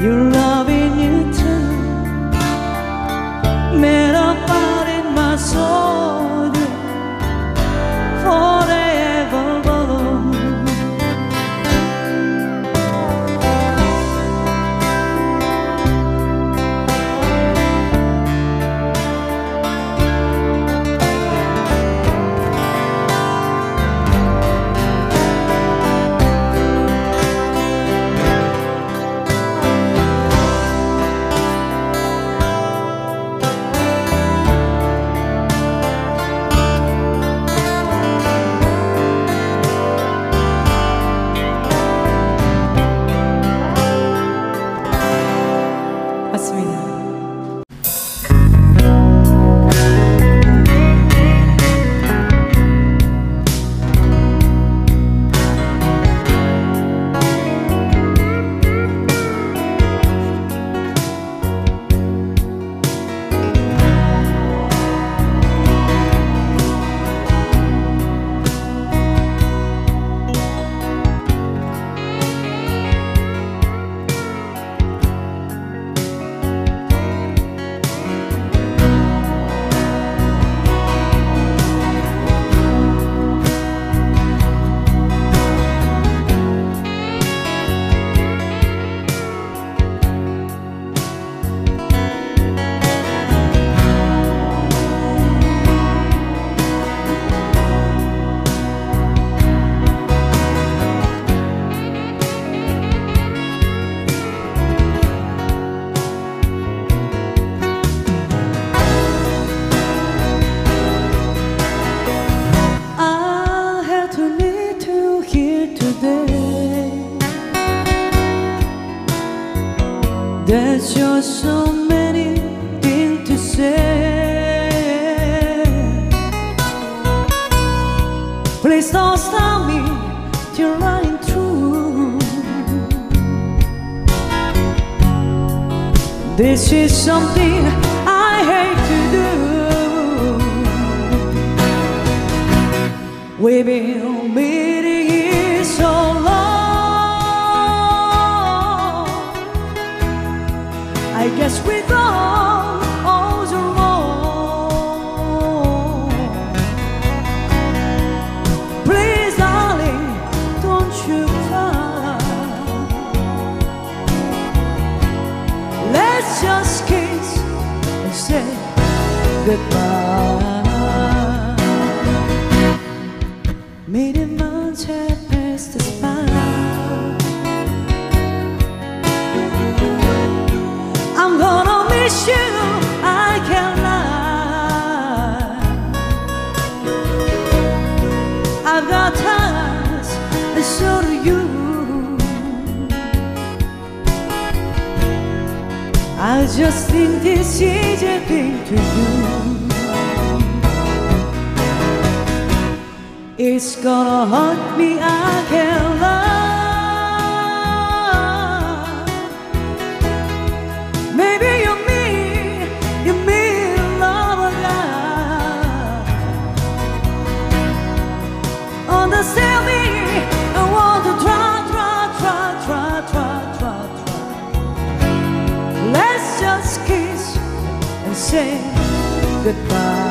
You're Please don't stop me till running through. This is something I hate to do. We've been meeting here so long. I guess we thought. goodbye. mi love. Maybe you mean, you mean love of God Understand me, I want to try, try, try, try, try, try, try. Let's just kiss and say goodbye.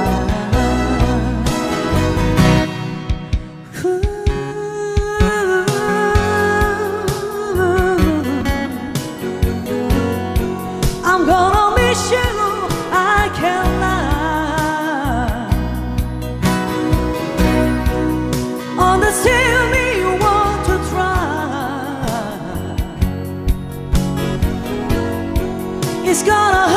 is gonna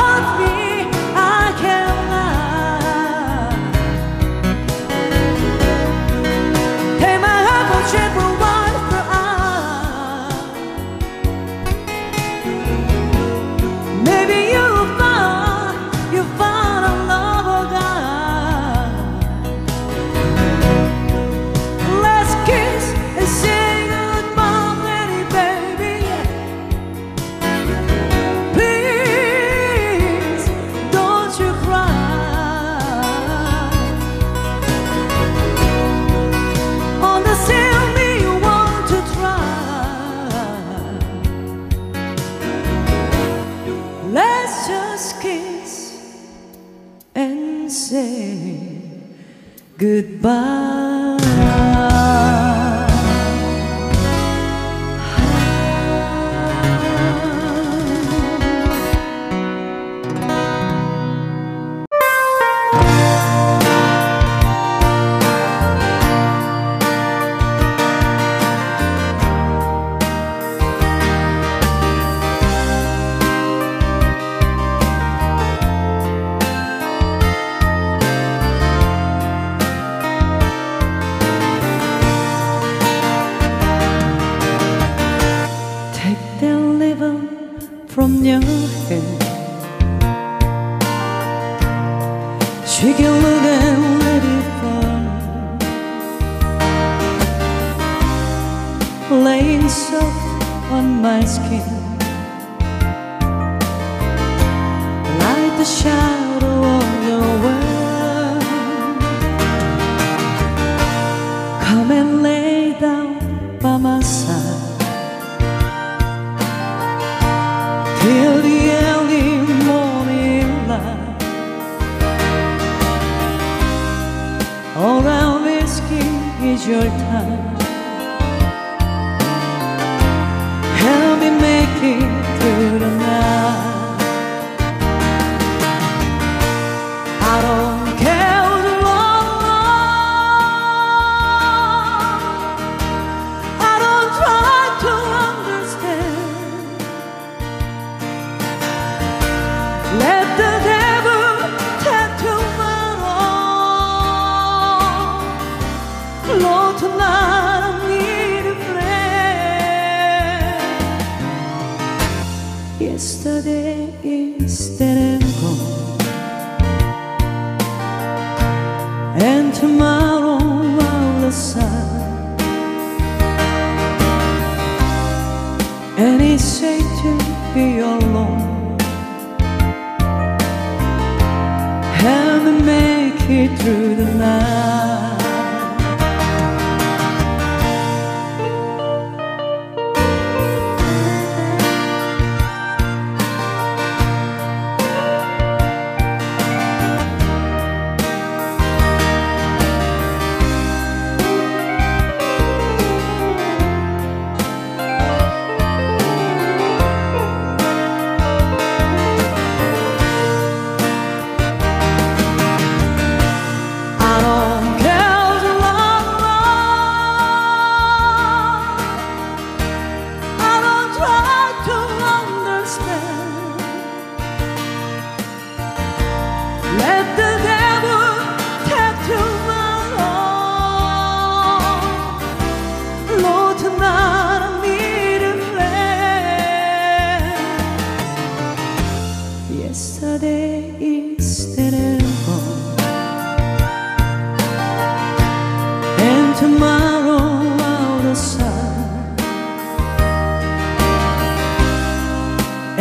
Goodbye. 지겨 All I'm asking is your time. Help me make it through the night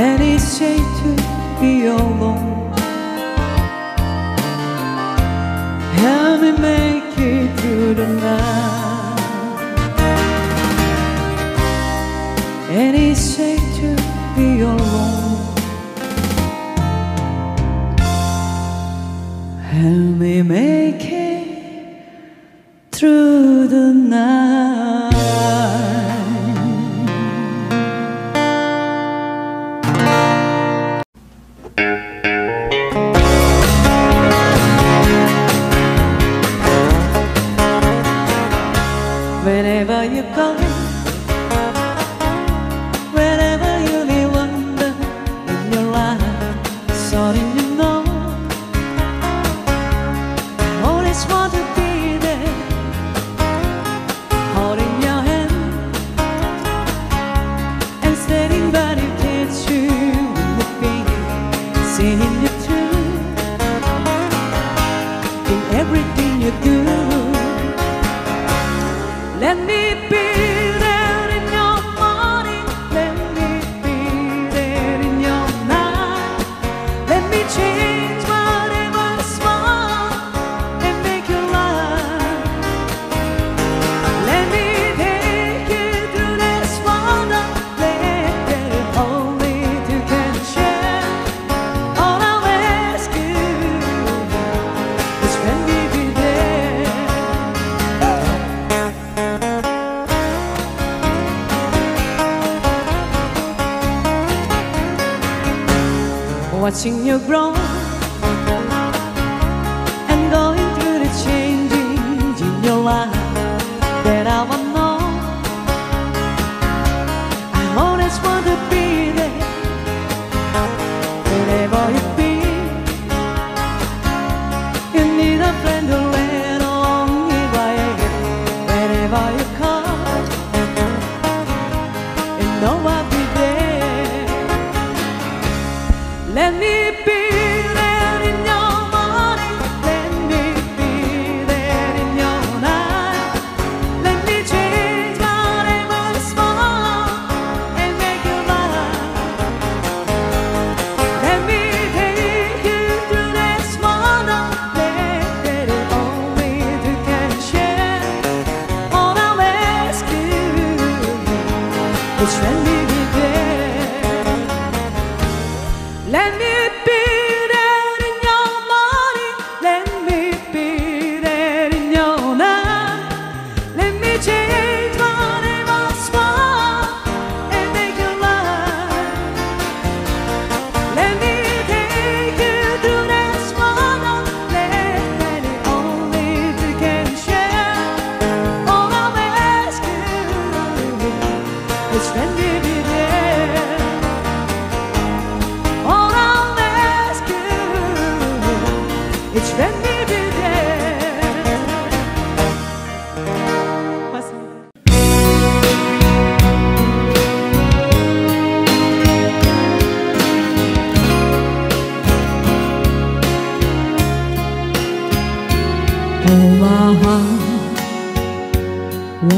and it's safe to be alone. Help me make it through the night, and it's safe to be alone. Help me make it through the night. whenever you call me. watching you grow. Let it be.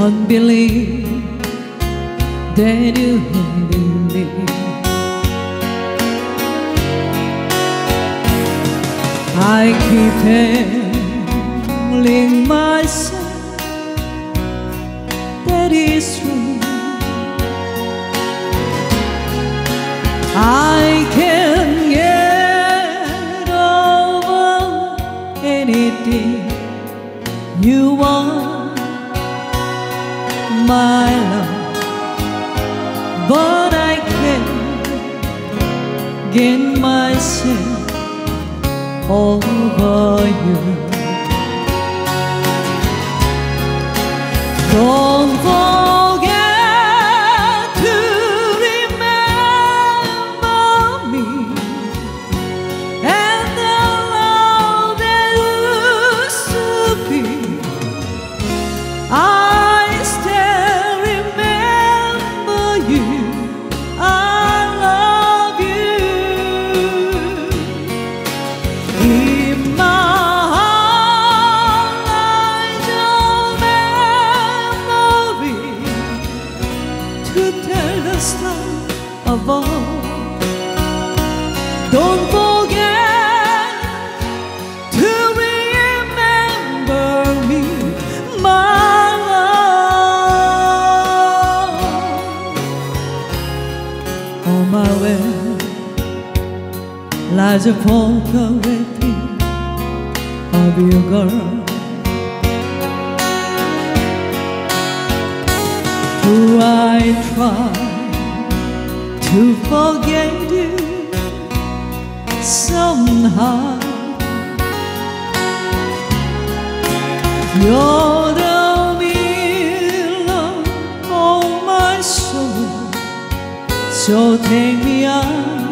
won't believe that you have in me. I keep it. love, but I can't get myself over you. Don't lover Don't forget to remember me My love On my way lies a polka with you Of you girl Do I try? to forget you somehow. You're the mirror of my soul, so take me out.